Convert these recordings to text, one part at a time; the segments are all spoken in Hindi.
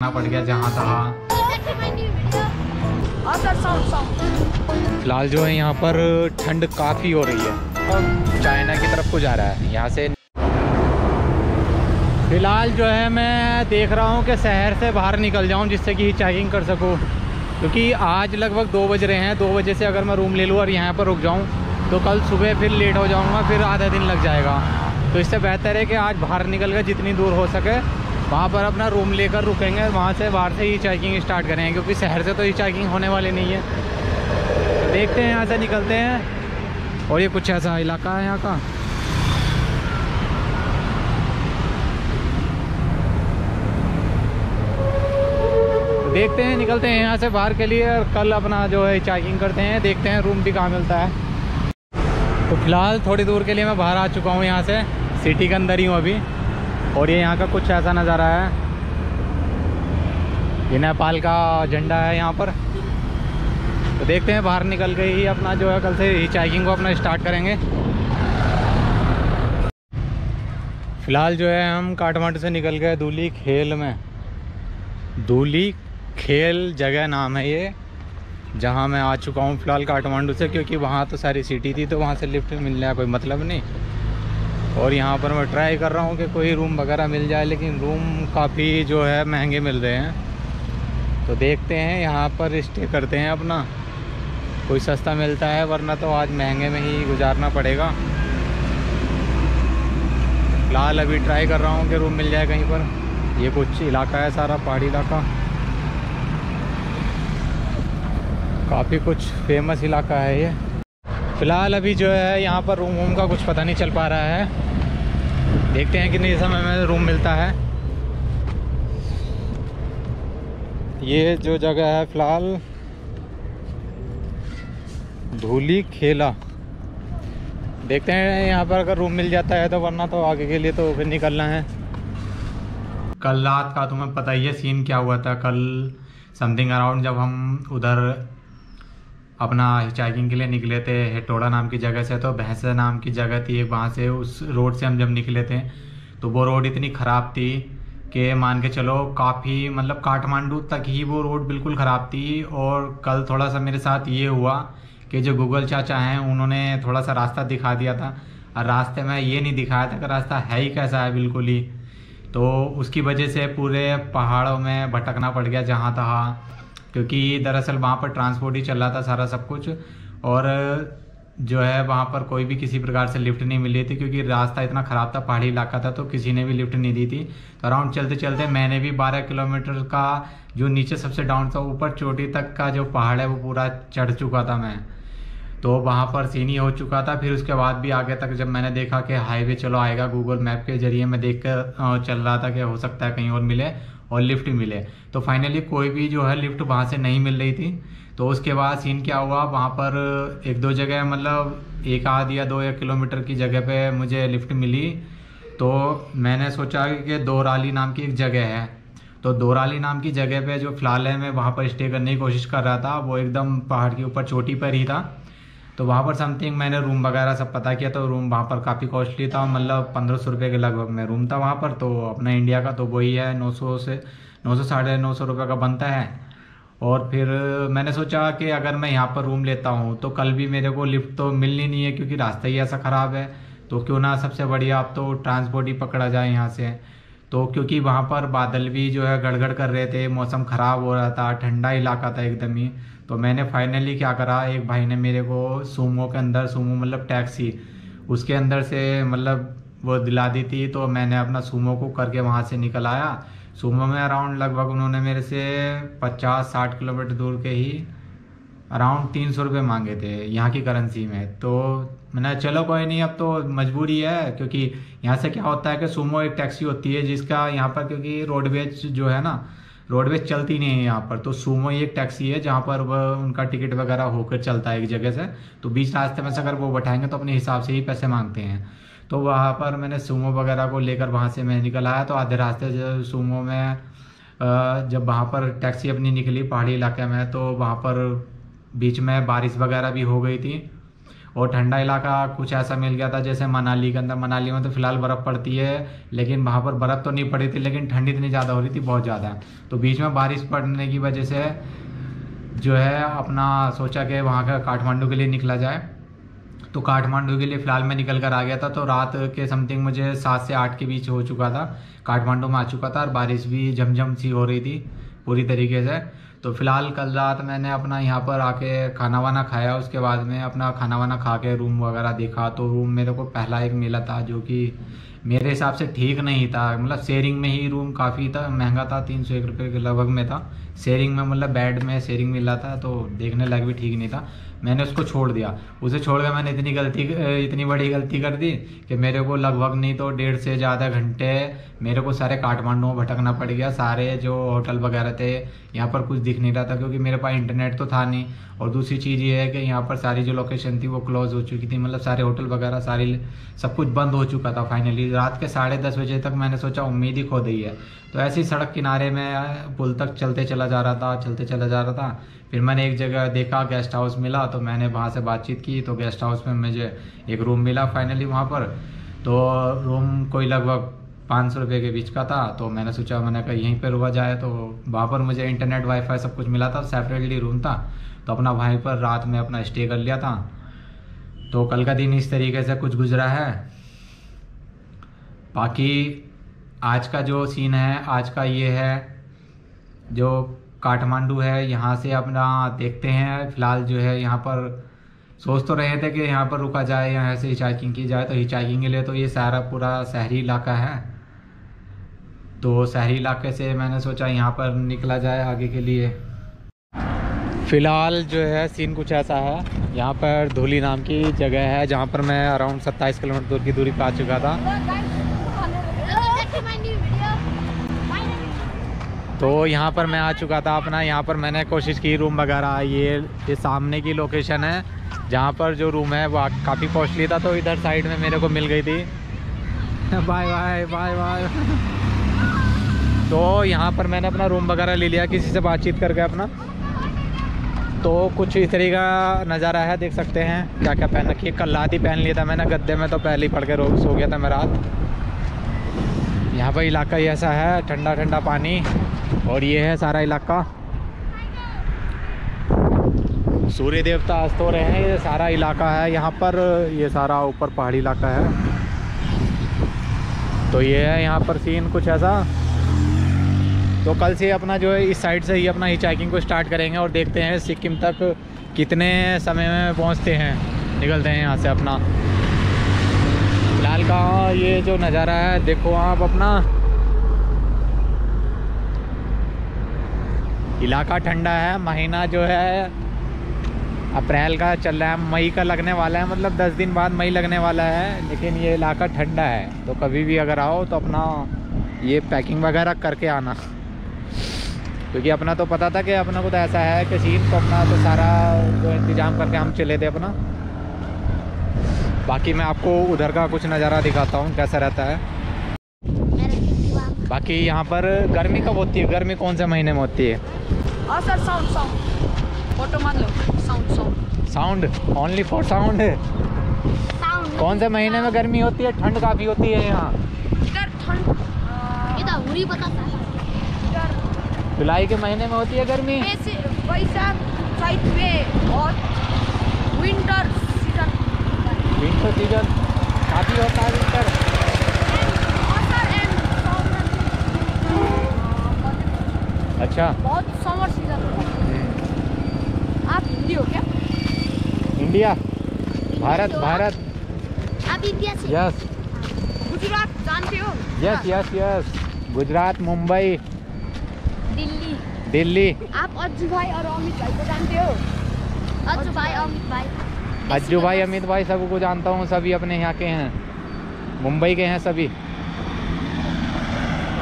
करना पड़ गया जहाँ तहाँ फ़िलहाल जो है यहाँ पर ठंड काफ़ी हो रही है। चाइना की तरफ़ को जा रहा है। यहाँ से फ़िलहाल जो है मैं देख रहा हूँ कि शहर से बाहर निकल जाऊँ जिससे कि चेकिंग कर सकूँ। क्योंकि आज लगभग दो बज रहे हैं। दो बजे से अगर मैं रूम ले लूँ और यहाँ पर रुक जाऊँ तो कल सुबह फिर लेट हो जाऊँगा, फिर आधा दिन लग जाएगा। तो इससे बेहतर है कि आज बाहर निकल कर जितनी दूर हो सके वहाँ पर अपना रूम लेकर रुकेंगे और वहाँ से बाहर से ही चेकिंग स्टार्ट करेंगे, क्योंकि शहर से तो ये चेकिंग होने वाली नहीं है। तो देखते हैं, यहाँ से निकलते हैं। और ये कुछ ऐसा इलाका है यहाँ का। देखते हैं, निकलते हैं यहाँ से बाहर के लिए और कल अपना जो है चेकिंग करते हैं। देखते हैं रूम भी कहाँ मिलता है। तो फ़िलहाल थोड़ी दूर के लिए मैं बाहर आ चुका हूँ यहाँ से। सिटी के अंदर ही हूँ अभी। और ये यहाँ का कुछ ऐसा नज़ारा है। ये नेपाल का झंडा है यहाँ पर। तो देखते हैं, बाहर निकल के ही अपना जो है, कल से ही को अपना स्टार्ट करेंगे। फ़िलहाल जो है, हम काठमांडू से निकल गए दूली खेल में। दूली खेल जगह नाम है ये, जहाँ मैं आ चुका हूँ फ़िलहाल काठमांडू से, क्योंकि वहाँ तो सारी सिटी थी तो वहाँ से लिफ्ट मिलने का कोई मतलब नहीं। और यहाँ पर मैं ट्राई कर रहा हूँ कि कोई रूम वगैरह मिल जाए, लेकिन रूम काफ़ी जो है महँगे मिल रहे हैं। तो देखते हैं, यहाँ पर स्टे करते हैं अपना। कोई सस्ता मिलता है, वरना तो आज महँगे में ही गुजारना पड़ेगा। फ़िलहाल अभी ट्राई कर रहा हूँ कि रूम मिल जाए कहीं पर। ये कुछ इलाका है सारा, पहाड़ी इलाका। काफ़ी कुछ फ़ेमस इलाका है ये। फ़िलहाल अभी जो है यहाँ पर रूम वूम का कुछ पता नहीं चल पा रहा है। देखते हैं कितने समय में रूम मिलता है। ये जो जगह है फ़िलहाल, धूली खेला। देखते हैं यहाँ पर अगर रूम मिल जाता है तो वरना तो आगे के लिए तो फिर निकलना है। कल रात का तुम्हें पता ही है सीन क्या हुआ था। कल समथिंग अराउंड जब हम उधर अपना चाइकिंग के लिए निकले थे, हेटोड़ा नाम की जगह से तो भैंसा नाम की जगह थी वहाँ से उस रोड से हम जब निकले थे तो वो रोड इतनी ख़राब थी कि मान के चलो काफ़ी मतलब काठमांडू तक ही वो रोड बिल्कुल ख़राब थी और कल थोड़ा सा मेरे साथ ये हुआ कि जो गूगल चाचा हैं, उन्होंने थोड़ा सा रास्ता दिखा दिया था। और रास्ते में ये नहीं दिखाया था कि रास्ता है ही कैसा है बिल्कुल ही। तो उसकी वजह से पूरे पहाड़ों में भटकना पड़ गया जहाँ तहाँ क्योंकि दरअसल वहाँ पर ट्रांसपोर्ट ही चल रहा था सारा सब कुछ। और, जो है, वहाँ पर कोई भी किसी प्रकार से लिफ्ट नहीं मिली थी क्योंकि रास्ता इतना ख़राब था, पहाड़ी इलाका था तो किसी ने भी लिफ्ट नहीं दी थी। तो अराउंड चलते चलते मैंने भी 12 किलोमीटर का जो नीचे सबसे डाउन था, ऊपर चोटी तक का जो पहाड़ है, वो पूरा चढ़ चुका था मैं। तो वहाँ पर सीन ही हो चुका था। फिर उसके बाद भी आगे तक जब मैंने देखा कि हाईवे चलो आएगा गूगल मैप के ज़रिए मैं देख कर चल रहा था कि हो सकता है कहीं और मिले। और लिफ्ट मिले। तो फाइनली कोई भी जो है लिफ्ट वहाँ से नहीं मिल रही थी। तो उसके बाद सीन क्या हुआ? वहाँ पर एक दो जगह मतलब एक आध या दो एक किलोमीटर की जगह पे मुझे लिफ्ट मिली। तो मैंने सोचा कि दोराली नाम की एक जगह है। तो दोराली नाम की जगह पे जो फ़िलहाल है, मैं वहाँ पर स्टे करने की कोशिश कर रहा था। वो एकदम पहाड़ के ऊपर चोटी पर ही था। तो वहाँ पर समथिंग मैंने रूम वगैरह सब पता किया तो रूम वहाँ पर काफ़ी कॉस्टली था मतलब पंद्रह सौ रुपये के लगभग में रूम था वहाँ पर तो अपना इंडिया का तो वही है, नौ सौ से, नौ सौ साढ़े नौ सौ रुपये का बनता है। और फिर मैंने सोचा कि अगर मैं यहाँ पर रूम लेता हूँ तो कल भी मेरे को लिफ्ट तो मिलनी नहीं है, क्योंकि रास्ता ही ऐसा ख़राब है। तो क्यों ना सबसे बढ़िया आप तो ट्रांसपोर्ट ही पकड़ा जाए यहाँ से। तो क्योंकि वहाँ पर बादल भी जो है गड़गड़ कर रहे थे, मौसम ख़राब हो रहा था, ठंडा इलाका था एकदम ही। तो मैंने फाइनली क्या करा, एक भाई ने मेरे को सूमो के अंदर, सूमो मतलब टैक्सी उसके अंदर से मतलब वो दिला दी थी। तो मैंने अपना सूमो को करके वहाँ से निकल आया। सूमो में अराउंड लगभग उन्होंने मेरे से पचास साठ किलोमीटर दूर के ही अराउंड तीन सौ रुपये मांगे थे, यहाँ की करेंसी में। तो मैंने चलो कोई नहीं, अब तो मजबूरी है, क्योंकि यहाँ से क्या होता है कि सूमो एक टैक्सी होती है, जिसका यहाँ पर क्योंकि रोडवेज़ जो है ना रोडवेज़ चलती नहीं है यहाँ पर। तो सूमो ही एक टैक्सी है, जहाँ पर वह उनका टिकट वगैरह होकर चलता है एक जगह से। तो बीच रास्ते में से अगर वो बैठाएँगे तो अपने हिसाब से ही पैसे मांगते हैं। तो वहाँ पर मैंने सूमो वगैरह को लेकर वहाँ से मैं निकल आया तो आधे रास्ते जो सूमो में जब वहाँ पर टैक्सी अपनी निकली पहाड़ी इलाके में तो वहाँ पर बीच में बारिश वगैरह भी हो गई थी और ठंडा इलाका कुछ ऐसा मिल गया था जैसे मनाली के अंदर। मनाली में तो फ़िलहाल बर्फ़ पड़ती है, लेकिन वहाँ पर बर्फ़ तो नहीं पड़ी थी, लेकिन ठंडी इतनी ज़्यादा हो रही थी, बहुत ज़्यादा। तो बीच में बारिश पड़ने की वजह से जो है अपना सोचा कि वहाँ का काठमांडू के लिए निकला जाए। तो काठमांडू के लिए फ़िलहाल मैं निकल कर आ गया था तो रात के समथिंग मुझे सात से आठ के बीच हो चुका था। काठमांडू में आ चुका था और बारिश भी झमझम सी हो रही थी पूरी तरीके से। तो फ़िलहाल कल रात मैंने अपना यहाँ पर आके खाना वाना खाया, उसके बाद में अपना खाना वाना खा के रूम वगैरह देखा तो रूम मेरे को पहला एक मिला था जो कि मेरे हिसाब से ठीक नहीं था। मतलब शेयरिंग में ही रूम काफ़ी था, महँगा था, तीन सौ एक रुपये के लगभग में था। शेयरिंग में मतलब बेड में शेयरिंग मिला था तो देखने लायक भी ठीक नहीं था। मैंने उसको छोड़ दिया। उसे छोड़ कर मैंने इतनी गलती, इतनी बड़ी गलती कर दी कि मेरे को लगभग नहीं तो डेढ़ से ज़्यादा घंटे मेरे को सारे काठमांडू में भटकना पड़ गया। सारे जो होटल वगैरह थे, यहाँ पर कुछ दिख नहीं रहा था क्योंकि मेरे पास इंटरनेट तो था नहीं। और दूसरी चीज़ ये है कि यहाँ पर सारी जो लोकेशन थी वो क्लोज हो चुकी थी। मतलब सारे होटल वगैरह, सारी सब कुछ बंद हो चुका था फाइनली रात के साढ़े दस बजे तक मैंने सोचा, उम्मीद ही खो दी है। तो ऐसी सड़क किनारे में पुल तक चलते चला जा रहा था, चलते चला जा रहा था। फिर मैंने एक जगह देखा गेस्ट हाउस मिला तो मैंने वहाँ से बातचीत की तो गेस्ट हाउस में मुझे एक रूम मिला फाइनली वहाँ पर। तो रूम कोई लगभग पाँच सौ रुपये के बीच का था तो मैंने सोचा, मैंने कहा, यहीं पर रुका जाए। तो वहाँ पर मुझे इंटरनेट वाईफाई सब कुछ मिला था सेपरेटली रूम था। तो अपना वहीं पर रात में अपना स्टे कर लिया था। तो कल का दिन इस तरीके से कुछ गुजरा है। बाकी आज का जो सीन है, आज का ये है, जो काठमांडू है यहाँ से अपना देखते हैं फ़िलहाल जो है यहाँ पर सोच तो रहे थे कि यहाँ पर रुका जाए यहाँ से हिचाइकिंग की जाए तो हिचाइकिंग के लिए तो ये सारा पूरा शहरी इलाका है तो शहरी इलाके से मैंने सोचा यहाँ पर निकला जाए आगे के लिए फ़िलहाल जो है सीन कुछ ऐसा है यहाँ पर धूली नाम की जगह है जहाँ पर मैं अराउंड सत्ताईस किलोमीटर दूर की दूरी पर आ चुका था तो यहाँ पर मैं आ चुका था अपना। यहाँ पर मैंने कोशिश की रूम वगैरह ये ये सामने की लोकेशन है जहाँ पर जो रूम है वो काफ़ी कॉस्टली था तो इधर साइड में मेरे को मिल गई थी। Bye bye bye bye. तो यहाँ पर मैंने अपना रूम वगैरह ले लिया किसी से बातचीत करके अपना। तो कुछ इस तरीके का नज़ारा है देख सकते हैं। क्या क्या पहन रखी है? कल रात ही पहन लिया था मैंने गद्दे में तो पहले ही पढ़ के रो सो गया था मैं रात। यहाँ पर इलाका ही ऐसा है ठंडा ठंडा पानी। और ये है सारा इलाका। सूर्य देवता अस्त हो रहे हैं, ये सारा इलाका है। यहाँ पर ये सारा ऊपर पहाड़ी इलाका है। तो ये है यहाँ पर सीन कुछ ऐसा। तो कल से अपना जो है, इस साइड से ही अपना हिचाइकिंग को स्टार्ट करेंगे और देखते हैं सिक्किम तक कितने समय में पहुँचते हैं। निकलते हैं यहाँ से अपना। फ़िलहाल का ये जो नज़ारा है, देखो आप अपना। इलाका ठंडा है, महीना जो है, अप्रैल का चल रहा है, मई का लगने वाला है मतलब दस दिन बाद मई लगने वाला है, लेकिन ये इलाका ठंडा है। तो कभी भी अगर आओ तो अपना ये पैकिंग वगैरह करके आना। क्योंकि अपना तो पता था कि अपना को तो ऐसा है कि सीन तो अपना तो सारा जो इंतज़ाम करके हम चले थे अपना। बाकी मैं आपको उधर का कुछ नज़ारा दिखाता हूँ, कैसा रहता है। बाकी यहाँ पर गर्मी कब होती है? गर्मी कौन से महीने में होती है? सर साउंड साउंड फ़ोटो मान लो. Sound sound sound only for sound कौन से महीने में गर्मी होती है? ठंड काफ़ी होती है यहाँ। इधर ठंड इधर उरी पता था। इधर। जुलाई के महीने में होती है गर्मी? और विंटर सीज़न विंटर सीज़न काफ़ी होता है विंटर अच्छा। बहुत समर सीज़न आप हिंदी हो क्या? इंडिया। भारत भारत। आप इंडिया से? यस। गुजरात जानते हो? Yes yes yes. Gujarat Mumbai. Delhi. Delhi. आप अज्जू भाई और अमित भाई को जानते हो? अज्जू भाई अमित भाई। अज्जू भाई अमित भाई सबको जानता हूँ सभी अपने यहाँ के हैं। मुंबई के हैं सभी।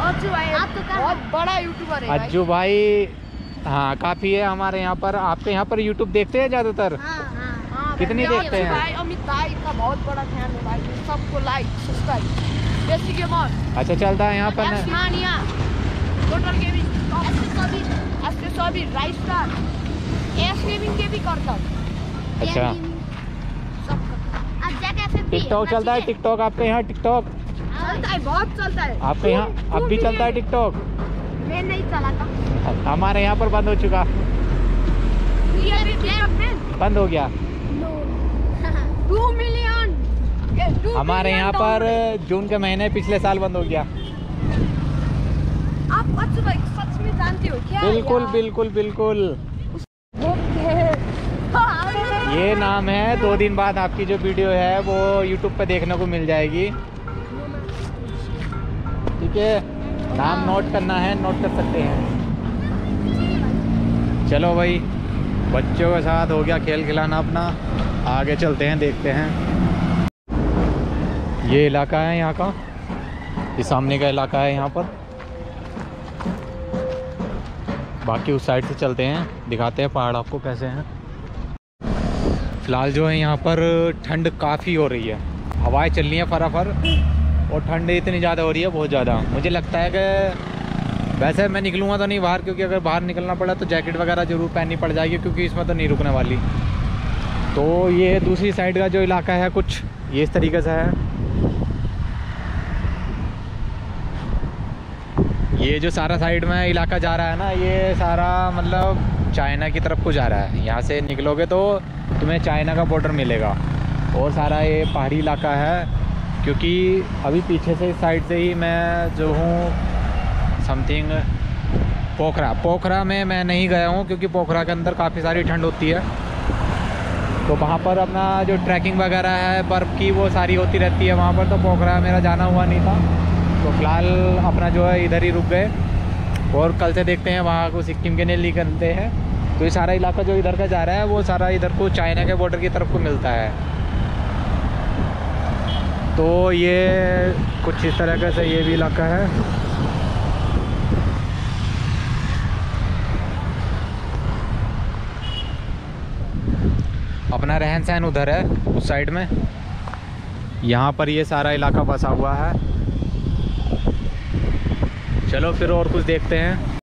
अज्जू भाई आप तो बहुत बड़ा यूट्यूबर है अज्जू भाई हाँ काफ़ी है हमारे यहाँ पर। आपके यहाँ पर यूट्यूब देखते हैं ज़्यादातर? हाँ हाँ। हाँ, कितनी देखते हैं? भाई अमित भाई का बहुत बड़ा फ़ैन है भाई। सबको लाइक सब्सक्राइब बेसिक गेमर अच्छा चलता है यहाँ पर एस ना। मानिया। टोटल गेमिंग सभी। सभी राइस स्टार एस गेमिंग के भी करता। हूँ अच्छा टिकटॉक चलता है टिकटॉक आपके यहाँ टिकटॉक चलता है बहुत चलता है। आपके यहाँ अब भी चलता है टिकटॉक मैं नहीं चलाता। हमारे यहाँ पर बंद हो चुका। बंद हो गया। टू मिलियन हमारे यहाँ पर जून के महीने पिछले साल बंद हो गया। आप सच में जानते हो क्या बिल्कुल? बिल्कुल बिल्कुल। ये नाम है दो दिन बाद आपकी जो वीडियो है वो यूट्यूब पे देखने को मिल जाएगी। है नाम नोट करना है नोट कर सकते हैं। चलो भाई, बच्चों के साथ हो गया खेल खिलाना अपना। आगे चलते हैं, देखते हैं। ये इलाका है यहाँ का। ये सामने का इलाका है यहाँ पर। बाकी उस साइड से चलते हैं, दिखाते हैं पहाड़ आपको कैसे हैं। फ़िलहाल जो है यहाँ पर ठंड काफ़ी हो रही है। हवाएँ चल रही हैं फराफर। और ठंड इतनी ज़्यादा हो रही है, बहुत ज़्यादा। मुझे लगता है कि वैसे मैं निकलूँगा तो नहीं बाहर, क्योंकि अगर बाहर निकलना पड़ा तो जैकेट वगैरह ज़रूर पहननी पड़ जाएगी, क्योंकि इसमें तो नहीं रुकने वाली। तो ये दूसरी साइड का जो इलाका है, कुछ ये इस तरीके से है। ये जो सारा साइड में इलाका जा रहा है ना, ये सारा मतलब चाइना की तरफ़ को जा रहा है। यहाँ से निकलोगे तो तुम्हें चाइना का बॉर्डर मिलेगा। और सारा ये पहाड़ी इलाका है। क्योंकि अभी पीछे से इस साइड से ही मैं जो हूँ समथिंग पोखरा। पोखरा में मैं नहीं गया हूँ क्योंकि पोखरा के अंदर काफ़ी सारी ठंड होती है। तो वहाँ पर अपना जो ट्रैकिंग वगैरह है, बर्फ़ की वो सारी होती रहती है वहाँ पर तो पोखरा मेरा जाना हुआ नहीं था। तो फ़िलहाल अपना जो है, इधर ही रुक गए। और कल से देखते हैं वहाँ को सिक्किम के लिए निकलते हैं। तो ये सारा इलाका जो इधर का जा रहा है, वो सारा इधर को चाइना के बॉर्डर की तरफ़ को मिलता है। तो ये कुछ इस तरह का से ये भी इलाका है। अपना रहन सहन उधर है, उस साइड में। यहाँ पर ये सारा इलाका बसा हुआ है। चलो फिर और कुछ देखते हैं।